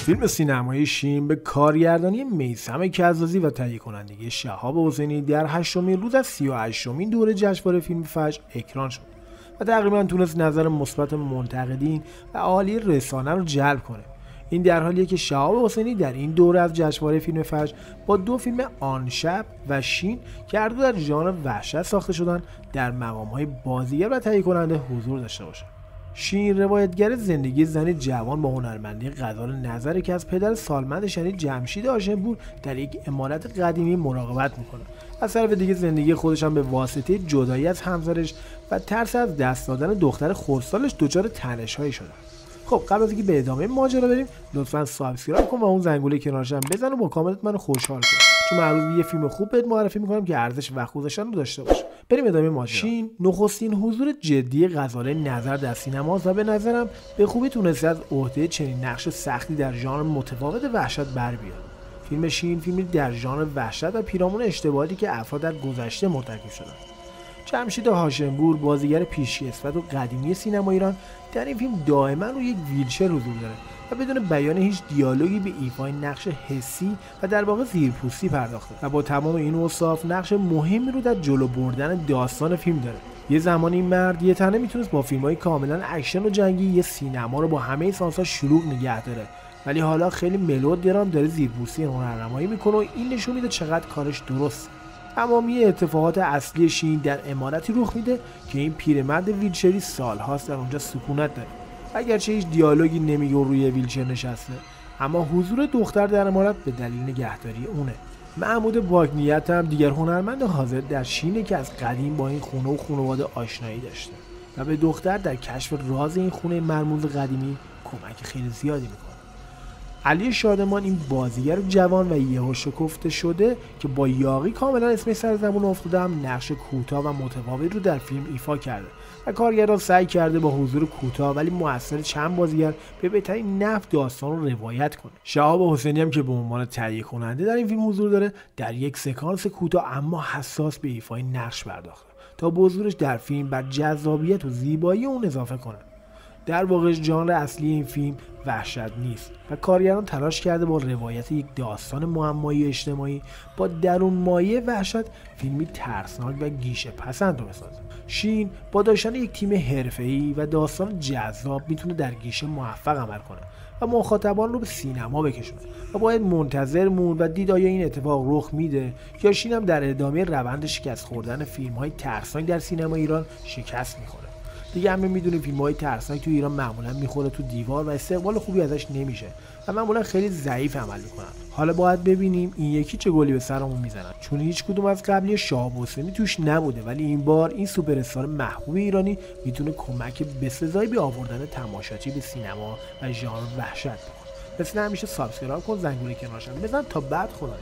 فیلم سینمایی شین به کارگردانی میسم کزازی و تهیه کنندگی شهاب حسینی در هشتمین روز از 38 مین دوره جشنواره فیلم فجر اکران شد و تقریبا تونست نظر مثبت منتقدین و عالی رسانه رو جلب کنه. این در حالیه که شهاب حسینی در این دوره از جشنواره فیلم فجر با دو فیلم آن شب و شین که هر دو در ژانر وحشت ساخته شدن در مقام های بازیگر و تهیه کننده حضور داشته باشند شین روایتگر زندگی زنی جوان با هنرمندی غزاله نظر که از پدر سالمندش یعنی جمشید هاشم‌پور در یک عمارت قدیمی مراقبت می‌کنه. از طرف دیگه زندگی خودش هم به واسطه جدایی از همسرش و ترس از دست دادن دختر خردسالش دچار تنشهایی شده. خب قبل از اینکه به ادامه ماجرا بریم. لطفا subscribe کن و اون زنگوله کنارش هم بزن و با کامنت منو خوشحال کن. چون امروز یه فیلم خوب بهت معرفی می‌کنم که ارزش وقت گذاشتن رو داشته باشه بریم ادامه ماجرا. شین نخستین حضور جدی غزاله نظر در سینماست و به نظرم به خوبی تونسته از عهده چنین نقش سختی در ژانر متفاوت وحشت بر بیاد. فیلم شین فیلمی در ژانر وحشت و پیرامون اشتباهاتی که افراد در گذشته مرتکب شدن جمشید هاشمبور بازیگر پیشکسوت و قدیمی سینما ایران در این فیلم دائما روی یک ویلچر حضور داره و بدون بیان هیچ دیالوگی به ایفای نقش حسی و در واقع زیرپوستی پرداخته و با تمام این اوصاف نقش مهمی رو در جلو بردن داستان فیلم داره. یه زمانی این مرد یه تنه می‌تونست با فیلم های کاملا اکشن و جنگی یه سینما رو با همه سانسا شلوغ نگه داره. ولی حالا خیلی ملودرام داره زیرپوستی هنرنمایی می‌کنه و این نشون میده چقدر کارش درسته. تمامی اتفاقات اصلی شین در عمارتی رخ میده که این پیرمرد ویلچری سالهاست در اونجا سکونت داره. اگرچه هیچ دیالوگی نمیگه روی ویلچر نشسته اما حضور دختر در عمارت به دلیل نگهداری اونه. محمود باگنیت هم دیگر هنرمند حاضر در شینه که از قدیم با این خونه و خانواده آشنایی داشته و به دختر در کشف راز این خونه مرموز قدیمی کمک خیلی زیادی می‌کنه. علی شادمان این بازیگر جوان و یهو شکفته شده که با یاقی کاملا اسم سر زبون افتاده هم نقش کوتاه و متفاوت رو در فیلم ایفا کرده و کارگردان سعی کرده با حضور کوتاه ولی موثر چند بازیگر به بهترین نفت داستان رو روایت کنه. شهاب حسینی هم که به عنوان تهیه کننده در این فیلم حضور داره در یک سکانس کوتاه اما حساس به ایفای نقش پرداخته. تا حضورش در فیلم بر جذابیت و زیبایی اون اضافه کنه. در واقع ژانر اصلی این فیلم وحشت نیست و کارگران تلاش کرده با روایت یک داستان معمایی اجتماعی با درون مایه وحشت فیلمی ترسناک و گیشه پسند رو بسازه. شین با داشتن یک تیم حرفه‌ای و داستان جذاب می‌تونه در گیشه موفق عمل کنه و مخاطبان رو به سینما بکشونه و باید منتظر مون و دید آیا این اتفاق رخ میده یا شین هم در ادامه روند شکست خوردن فیلم های ترسناک در سینما ایران شکست می‌خوره. دیگه همه می‌دونیم فیلم های ترسناک تو ایران معمولا می‌خوره تو دیوار و استقبال خوبی ازش نمیشه و معمولا خیلی ضعیف عمل می‌کنن. حالا باید ببینیم این یکی چه گلی به سرمون می‌زنن. چون هیچ کدوم از قبلی شاه توش نبوده ولی این بار این سوپر استار محبوب ایرانی می‌تونه کمک بسزایی به آوردن تماشاچی به سینما و ژانر وحشت بکنه. مثل همیشه سابسکرایب کن زنگوله کنارشم بزن تا بعد خدا